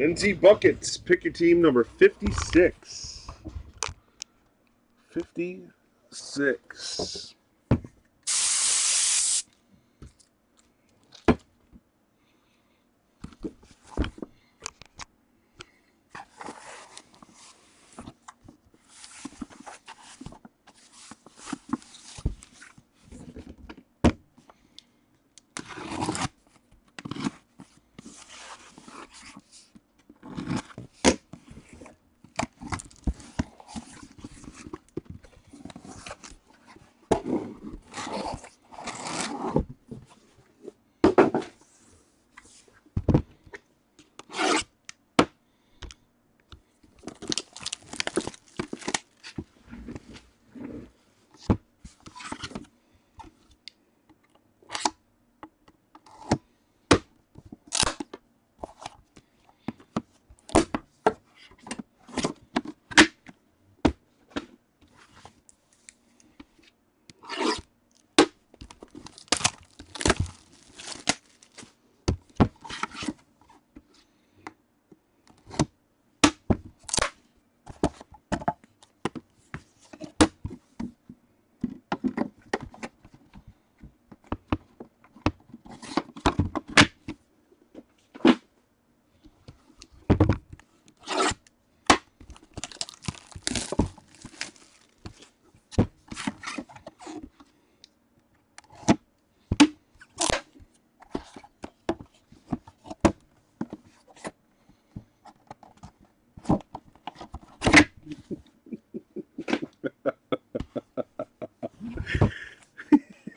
NT Buckets, pick your team number 56. 56.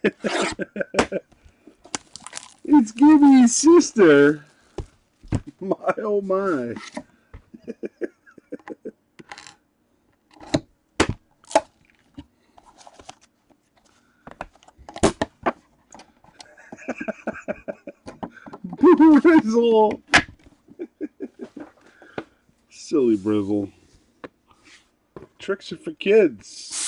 It's Gibby's sister. My oh my. Brizzle. Silly Brizzle. Tricks are for kids.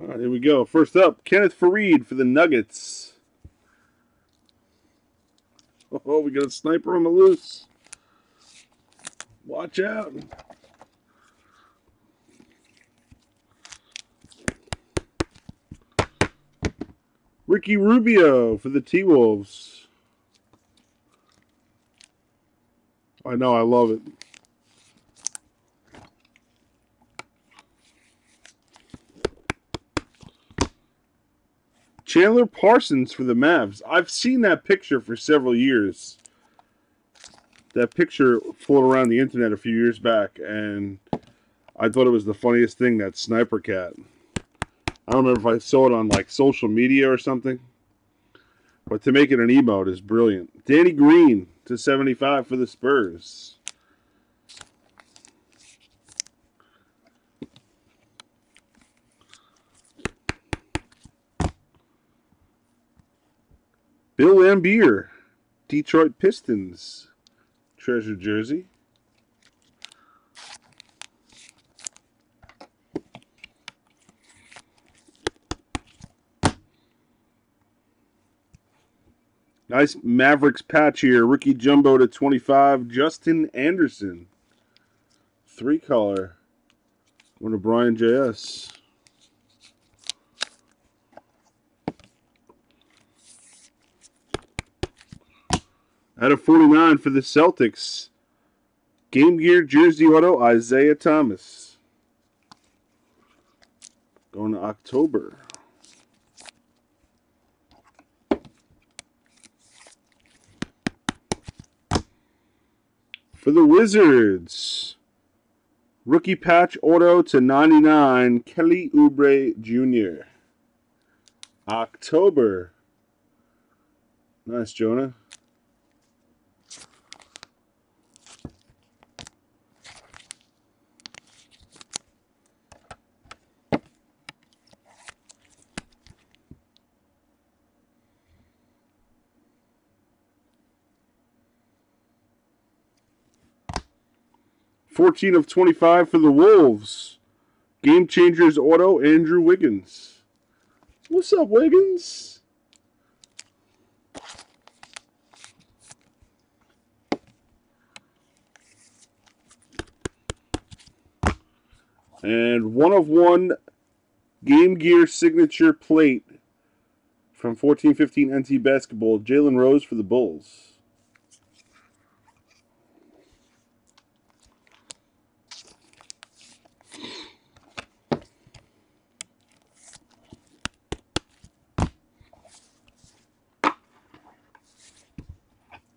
All here we go. First up, Kenneth Faried for the Nuggets. Oh, we got a sniper on the loose. Watch out. Ricky Rubio for the T Wolves. I know, I love it. Chandler Parsons for the Mavs. I've seen that picture for several years. That picture floated around the internet a few years back, and I thought it was the funniest thing, that sniper cat. I don't remember if I saw it on like social media or something. But to make it an emote is brilliant. Danny Green to 75 for the Spurs. Bill Laimbeer, Detroit Pistons, treasure jersey. Nice Mavericks patch here. Rookie Jumbo to 25. Justin Anderson. Three color. One to Brian J.S. Out of 49 for the Celtics. Game Gear Jersey Auto, Isaiah Thomas. Going to October. For the Wizards, Rookie patch auto to 99, Kelly Oubre Jr. October. Nice, Jonah. Fourteen of twenty-five for the Wolves. Game changers auto Andrew Wiggins. What's up, Wiggins? And one of one Game Gear signature plate from 1415 NT Basketball. Jalen Rose for the Bulls.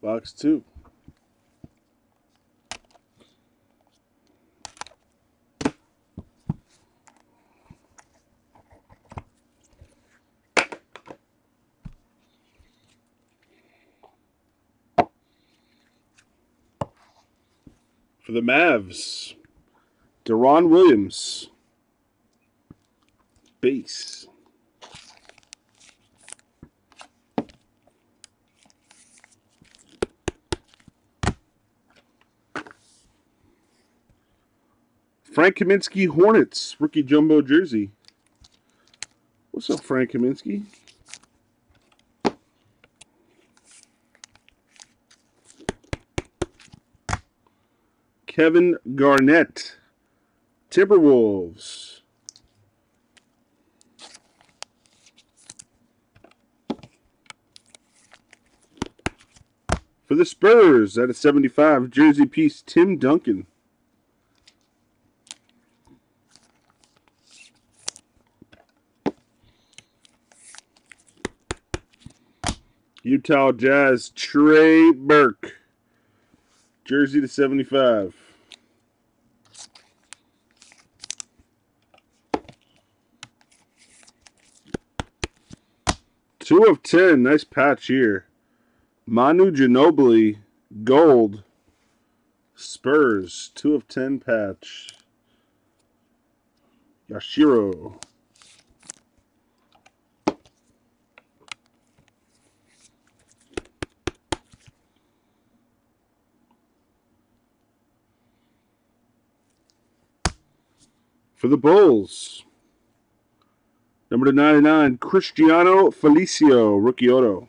Box two. For the Mavs, Deron Williams. Base. Frank Kaminsky Hornets, rookie jumbo jersey. What's up, Frank Kaminsky? Kevin Garnett, Timberwolves. For the Spurs, at a 75, jersey piece, Tim Duncan. Utah Jazz, Trey Burke. Jersey to 75. Two of ten. Nice patch here. Manu Ginobili, gold. Spurs, two of ten patch. Yashiro. For the Bulls, number 99, Cristiano Felicio, rookie auto.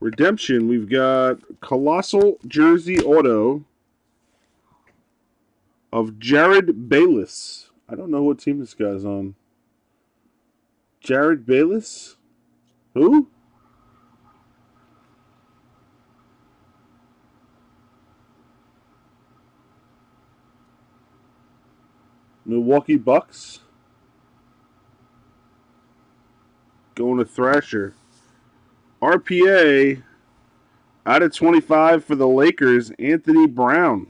Redemption, we've got Colossal Jersey Auto of Jerryd Bayless. I don't know what team this guy's on. Jerryd Bayless? Who? Milwaukee Bucks? Going to Thrasher. RPA out of 25 for the Lakers, Anthony Brown.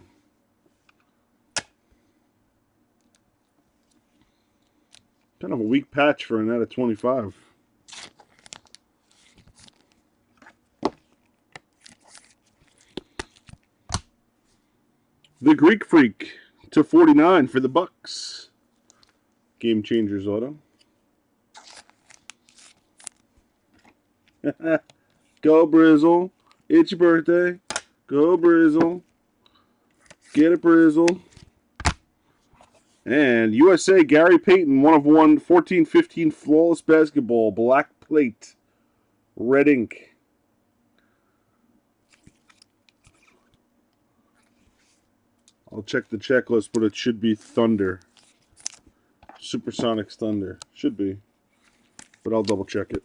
Kind of a weak patch for an out of 25. The Greek Freak to 49 for the Bucks. Game Changers auto. Go Brizzle. It's your birthday. Go Brizzle. Get a Brizzle. And USA, Gary Payton, one of one, 14 15 flawless basketball, black plate, red ink. I'll check the checklist, but it should be Thunder. Supersonics Thunder. Should be. But I'll double check it.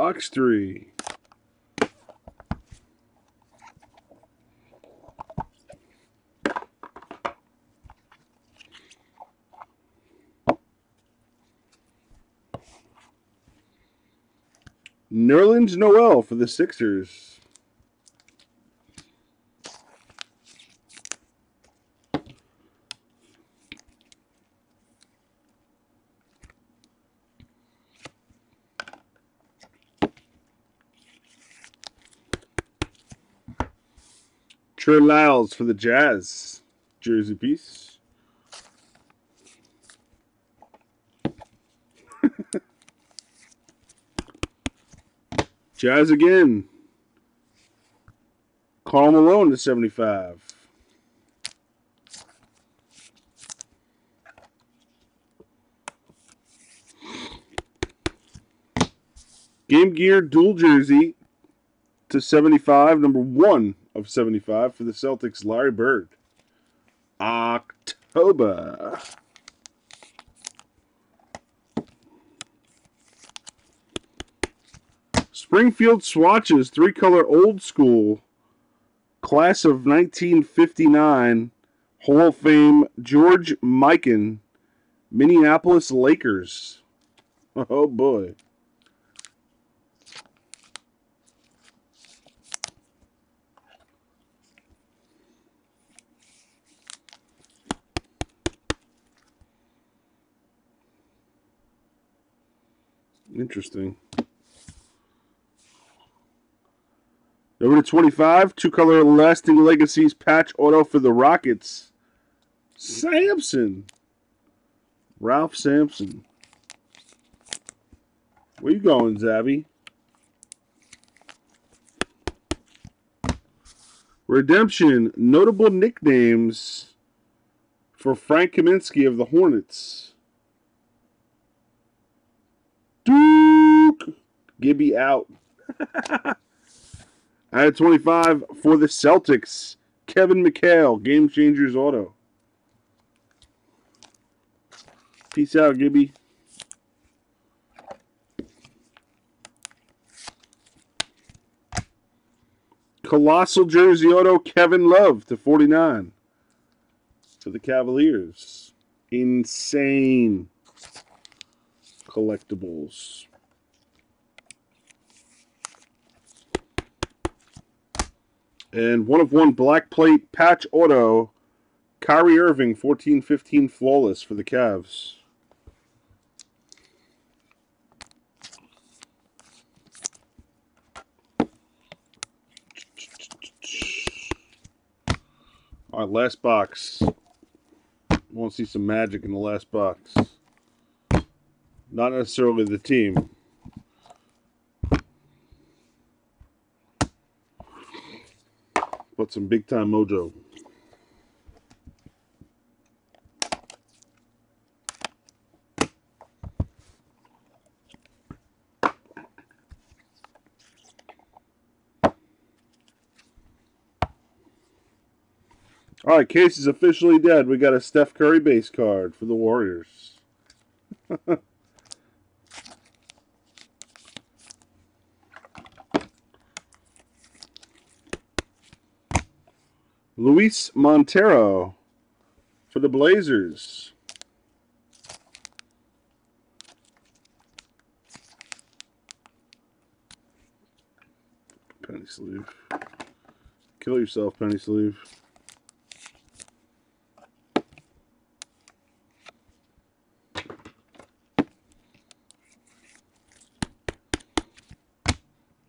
Box three. Nerlens Noel for the Sixers. Trey Lyles for the Jazz. Jersey piece. Jazz again. Karl Malone to 75. Game Gear dual jersey to 75, number one of 75 for the Celtics, Larry Bird. October. Springfield Swatches, three color old school, class of 1959, Hall of Fame, George Mikan, Minneapolis Lakers. Oh boy. Interesting. Number to 25, two color lasting legacies patch auto for the Rockets. Sampson. Ralph Sampson. Where you going, Zabby? Redemption. Notable nicknames for Frank Kaminsky of the Hornets. Duke. Gibby out. At 25 for the Celtics, Kevin McHale, Game Changers Auto. Peace out, Gibby. Colossal Jersey Auto, Kevin Love to 49 for the Cavaliers. Insane collectibles. And one of one black plate patch auto, Kyrie Irving, 14 15 flawless for the Cavs. All right, last box. Want to see some magic in the last box. Not necessarily the team. But some big time mojo. All right, case is officially dead. We got a Steph Curry base card for the Warriors. Luis Montero for the Blazers. Penny sleeve. Kill yourself, penny sleeve.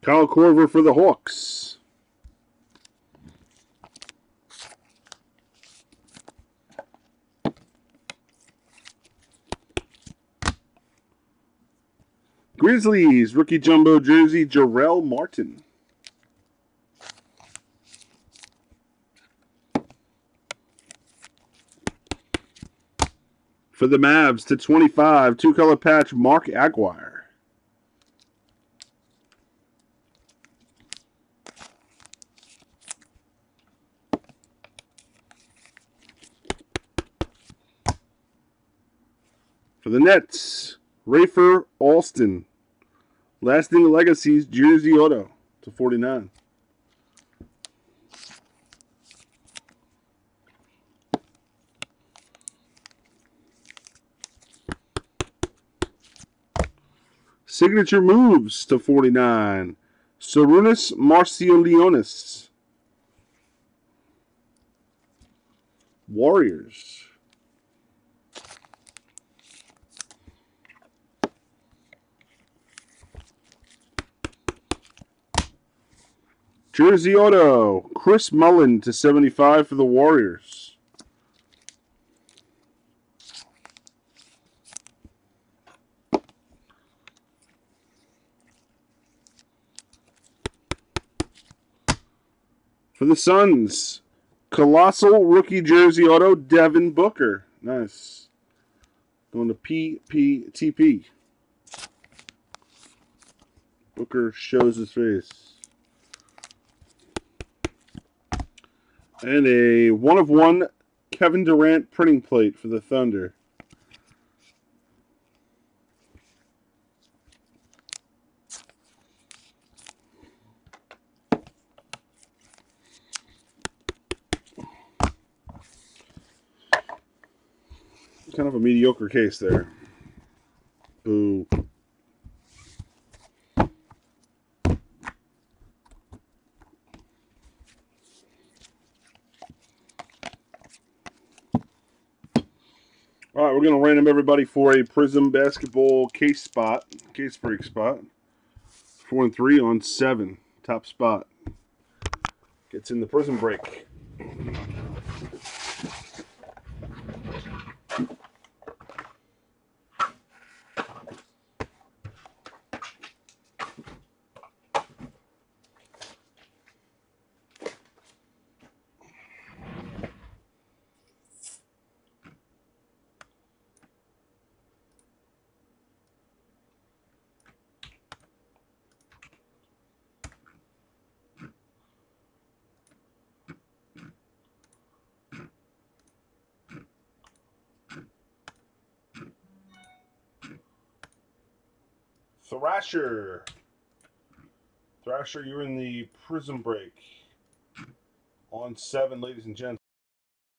Kyle Korver for the Hawks. Grizzlies, rookie jumbo jersey, Jarell Martin. For the Mavs to 25, two color patch, Mark Aguirre. For the Nets, Rafer Alston. Lasting Legacies Jersey Auto to 49. Signature moves to 49. Sarunas Marciulionis. Warriors. Jersey Auto, Chris Mullin to 75 for the Warriors. For the Suns, Colossal Rookie Jersey Auto, Devin Booker. Nice. Going to PPTP. Booker shows his face. And a one of one Kevin Durant printing plate for the Thunder. Kind of a mediocre case there. All right, we're going to random everybody for a Prism basketball case spot, case break spot. Four and three on seven, top spot. Gets in the Prism break. Thrasher. Thrasher, you're in the Prism break. On seven, ladies and gents.